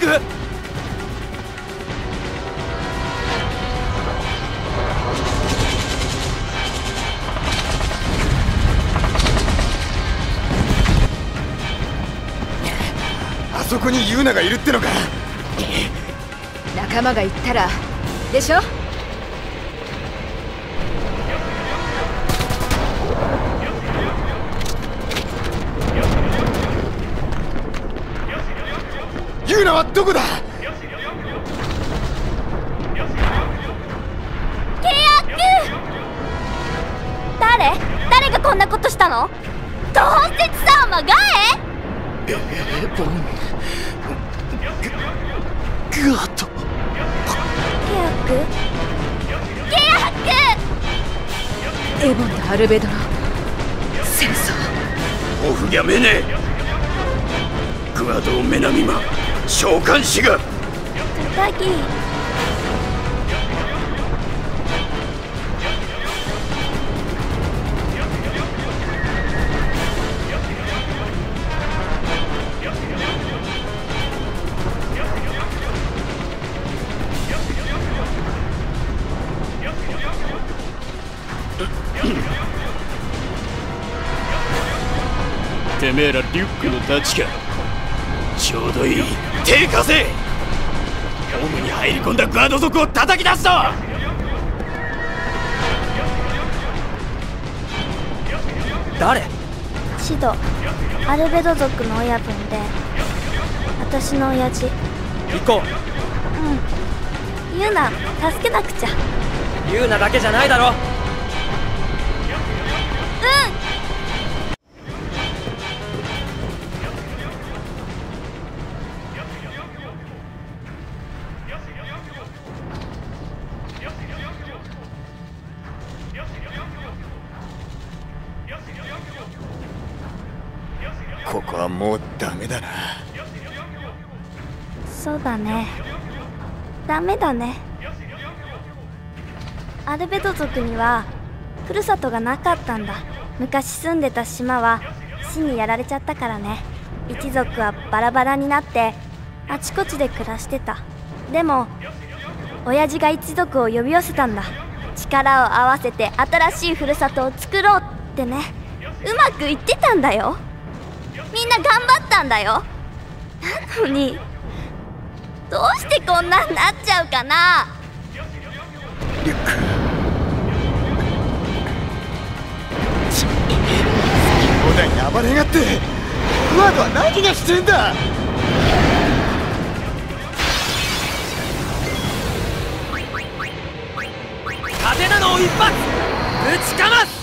クあそこにユーナがいるってのか。仲間が言ったらでしょ？ユーナはどこだ？ケアック！誰？誰がこんなことしたの？どうせさまがえエボンガートケアック？ケアック！エボンとアルベドロ戦争。オフギャメネグアドーメナミマ召喚士が。高木てめえらリュックのダチか。ちょうどいい手貸せホームに入り込んだガード族を叩き出すぞ。誰？シドアルベド族の親分で私の親父。行こユーナ助けなくちゃ。うユーナだけじゃないだろ。こだね。アルベド族にはふるさとがなかったんだ。昔住んでた島は死にやられちゃったからね。一族はバラバラになってあちこちで暮らしてた。でも親父が一族を呼び寄せたんだ。力を合わせて新しいふるさとを作ろうってね。うまくいってたんだよ。みんな頑張ったんだよ。なのにどうしてこんなんなっちゃうかな？リュック。ち兄弟に暴れやがって。グアドは何がしてんだ？カテナのを一発。ぶちかます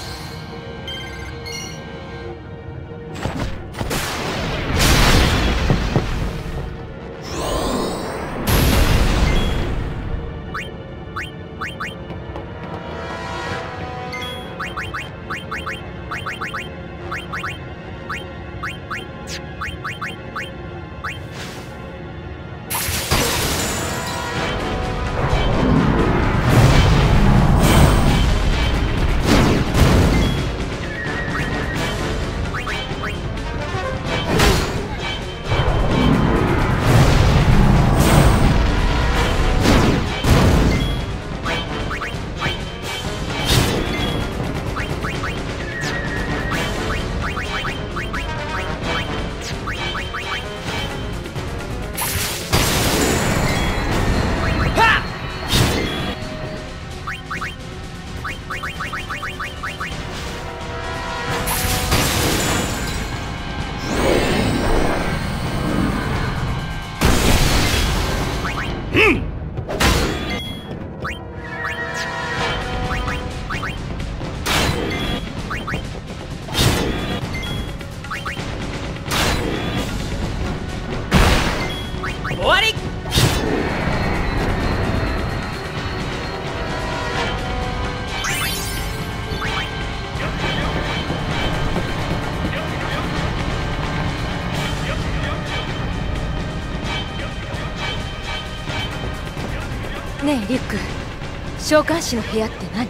召喚師の部屋って何？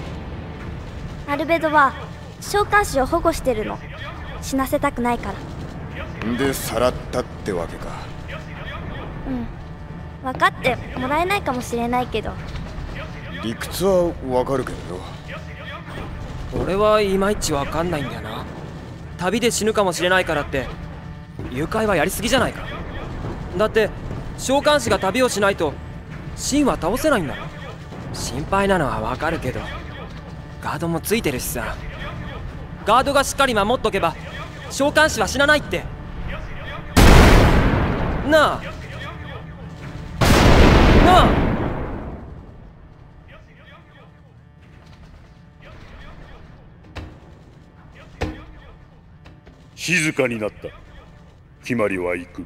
アルベドは召喚師を保護してるの。死なせたくないから。でさらったってわけか。うん。分かってもらえないかもしれないけど。理屈はわかるけど。よ俺はいまいちわかんないんだよな。旅で死ぬかもしれないからって誘拐はやりすぎじゃないか。だって召喚士が旅をしないとシンは倒せないんだろ心配なのはわかるけどガードもついてるしさ。ガードがしっかり守っとけば召喚士は死なないって。なあ。なあ。静かになった。決まりは行く。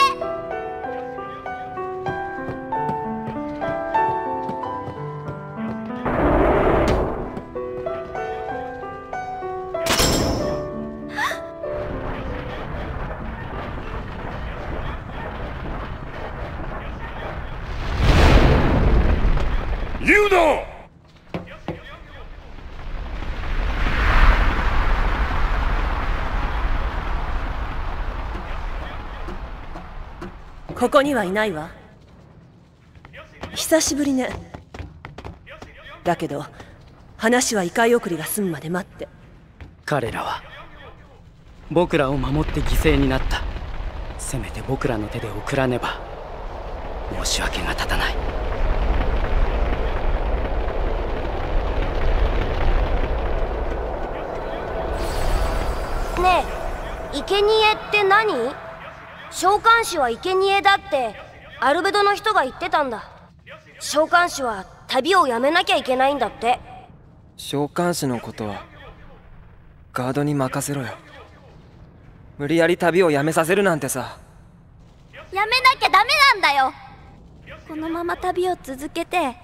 ここにはいないわ。久しぶりね。だけど話は異界送りが済むまで待って。彼らは僕らを守って犠牲になった。せめて僕らの手で送らねば。申し訳が立たない。ねえ生贄って何？召喚師は生贄だってアルベドの人が言ってたんだ。召喚師は旅をやめなきゃいけないんだって。召喚士のことはガードに任せろよ。無理やり旅をやめさせるなんてさ。やめなきゃダメなんだよ。このまま旅を続けて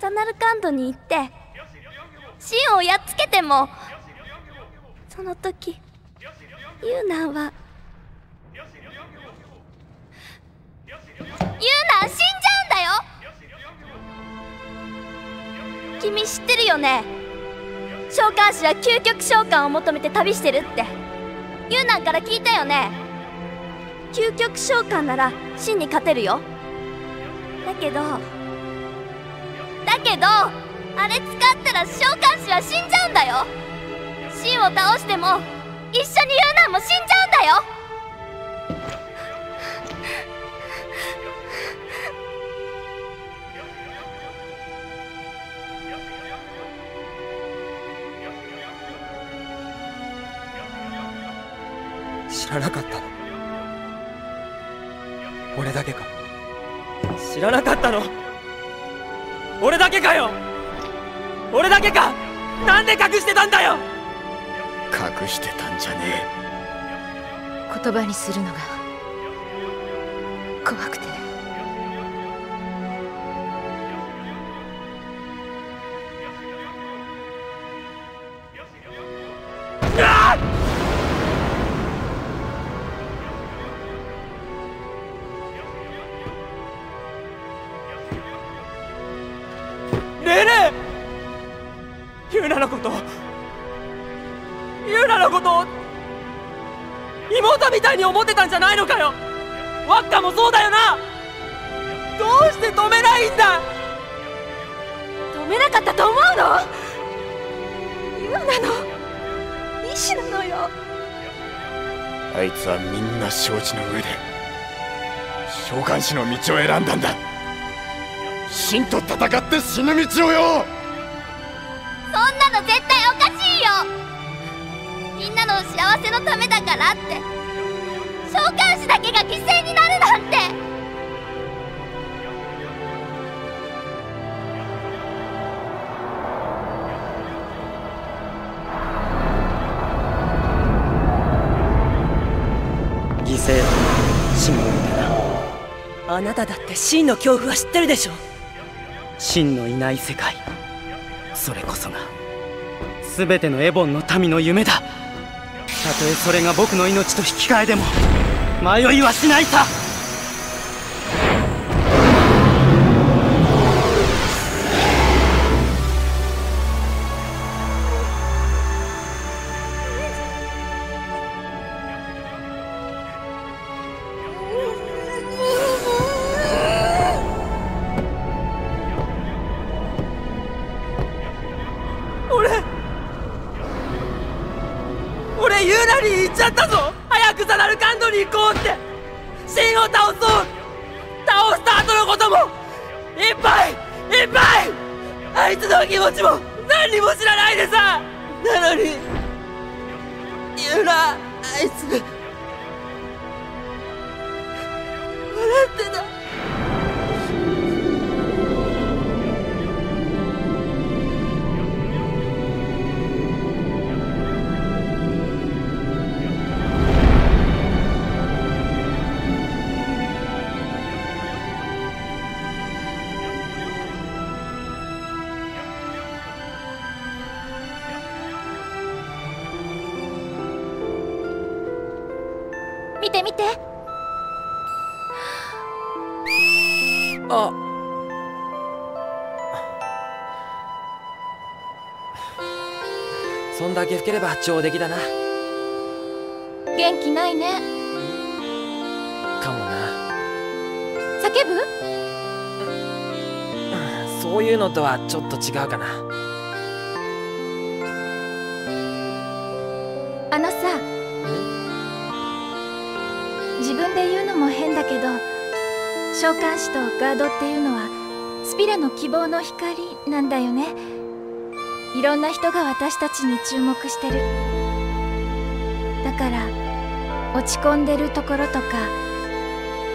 ザナルカンドに行ってシンをやっつけてもその時ユーナンはユーナン死んじゃうんだよ。君知ってるよね？召喚師は究極召喚を求めて旅してるって。ユーナンから聞いたよね？究極召喚なら真に勝てるよ。だけどだけどあれ使ったら召喚師は死んじゃうんだよ。真を倒しても一緒にユーナンも死んじゃうんだよ。らなかったの。俺だけか。知らなかったの？俺だけかよ！俺だけか！なんで隠してたんだよ！隠してたんじゃね言葉にするのが怖くてたいに思ってたんじゃないのかよ。ワッカもそうだよな。どうして止めないんだ。止めなかったと思うの？ユーナの？意志なのよ。えあいつはみんな承知の上で召喚師の道を選んだんだ。真と戦って死ぬ道をよ。そんなの絶対おかしいよ。みんなの幸せのためだからって召喚士だけが犠牲になるなんて。犠牲と死もいたな。あなただって真の恐怖は知ってるでしょ真のいない世界。それこそが全てのエボンの民の夢だ。たとえそれが僕の命と引き換えでも迷いはしないさ俺俺ユーナに言っちゃったぞ。早くザナルカンドに行こうって。シンを倒そう。倒した後のことも。いっぱい。いっぱい。あいつの気持ちも何にも知らないでさ。なのに。ユーナあいつ。笑ってた。だけ老ければ上出来だな。元気ないね。かもな。叫ぶ？そういうのとはちょっと違うかな。あのさ。自分で言うのも変だけど召喚士とガードっていうのはスピラの希望の光なんだよねいろんな人が私たちに注目してる。だから落ち込んでるところとか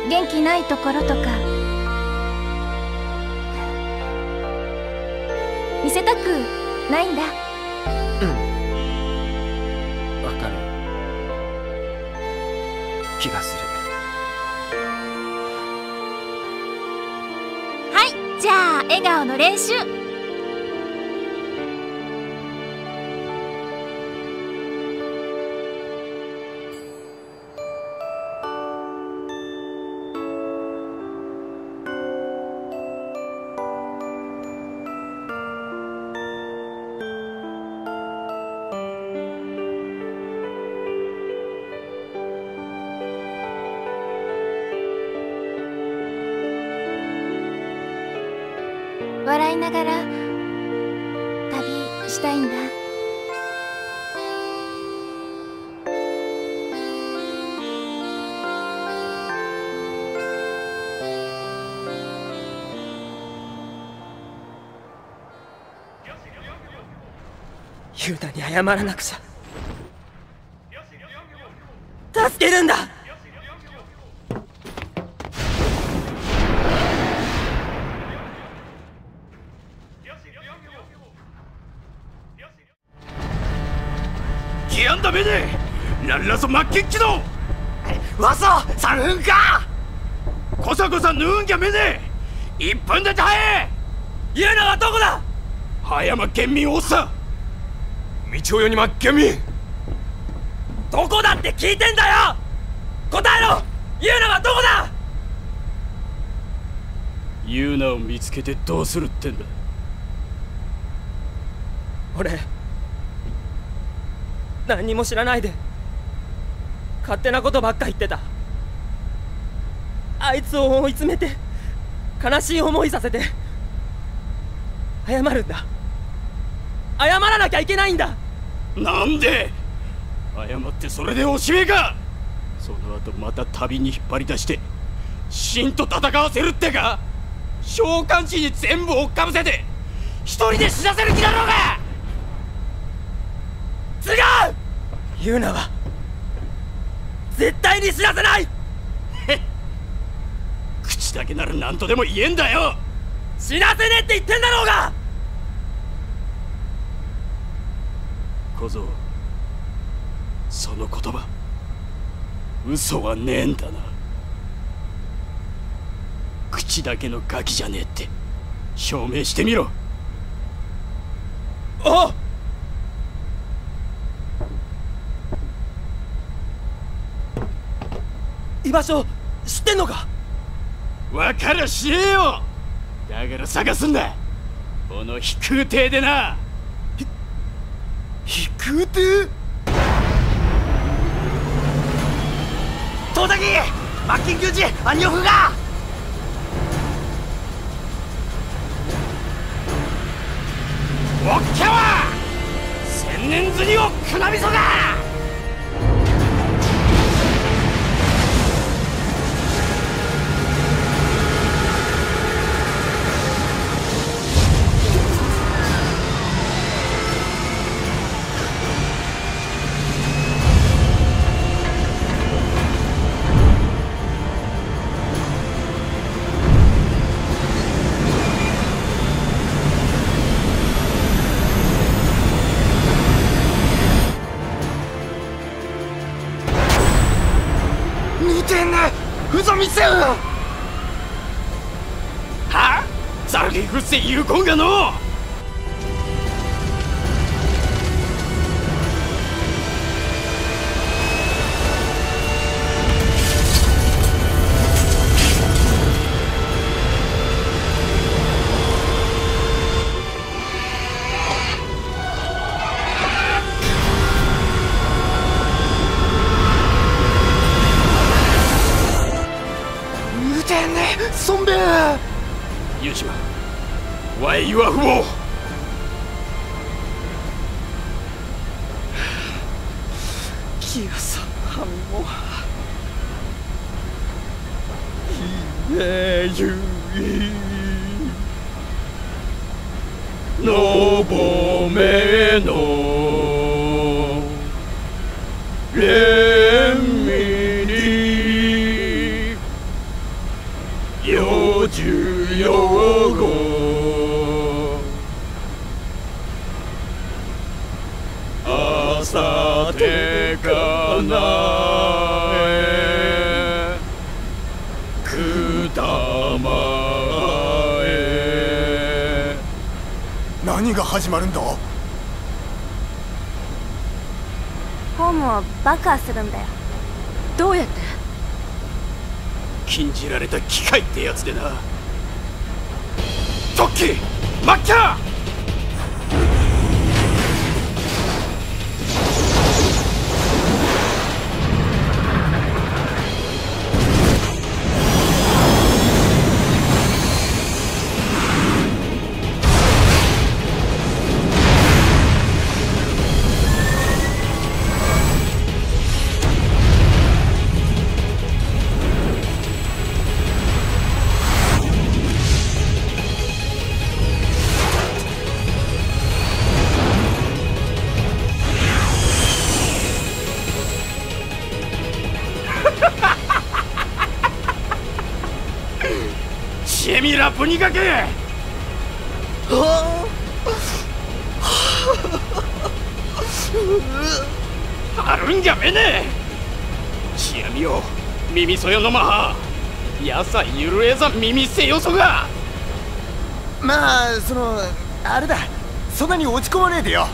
元気ないところとか見せたくないんだ。わかる。気がする。はいじゃあ笑顔の練習ユーナに謝らなくちゃ。助けるんだ。ギアンダメでランラソマッキッキドわそ三分か。コサコサヌーンギャメネ一分で耐え。ユーナはどこだ。葉山県民おっさ道よにま県民どこだって聞いてんだよ！答えろ！ユーナはどこだ！ユーナを見つけてどうするってんだ？俺何にも知らないで勝手なことばっか言ってた。あいつを追い詰めて悲しい思いさせて謝るんだ謝らなきゃいけないんだ。なんで？謝ってそれでおしめか！その後また旅に引っ張り出して秦と戦わせるってか！召喚士に全部追っかぶせて一人で死なせる気だろうが！違う！ユーナは絶対に死なせない！口だけなら何とでも言えんだよ！死なせねえって言ってんだろうが小僧その言葉。嘘はねえんだな。口だけのガキじゃねえって。証明してみろ。あ居場所知ってんのか？分かりゃしえよ。だから探すんだ。この飛空艇でな。空艇遠崎マッキン球児アニオフが！おっきゃは千年釣りをくなみそが！あザルゲフッセ有効がのうキヤさんもえゆいのぼめの。れ何が始まるんだ？ホームを爆破するんだよ。どうやって？禁じられた機械ってやつでな。トッキーマッキャーチェミラプニカケあるんじゃめねえ。チアミよ耳そよのまはやさゆるえざ耳せよそが。まあそのあれだ。そんなに落ち込まねえでよ。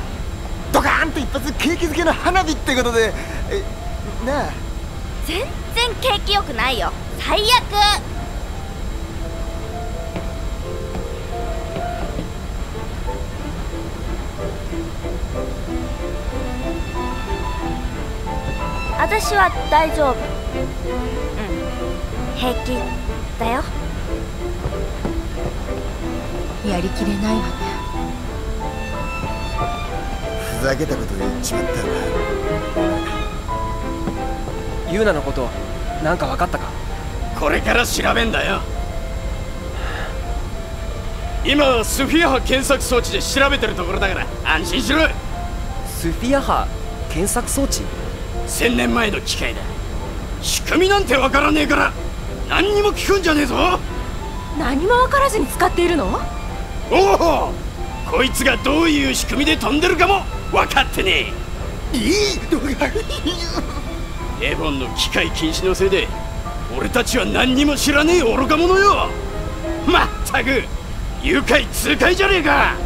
ドカーンと一発景気づけの花火ってことで。えなあ。全然景気よくないよ。最悪私は大丈夫。うん。平気だよ。やりきれないわね。ふざけたこと言っちまったな。ユーナのことなんか分かったか？これから調べんだよ今スフィア波検索装置で調べてるところだから安心しろ。スフィア波検索装置？千年前の機械だ。仕組みなんてわからねえから何にも聞くんじゃねえぞ。何も分からずに使っているの？おおこいつがどういう仕組みで飛んでるかも分かってねいいえエボンの機械禁止のせいで俺たちは何にも知らねえ愚か者よ。たく愉快痛快じゃねえか。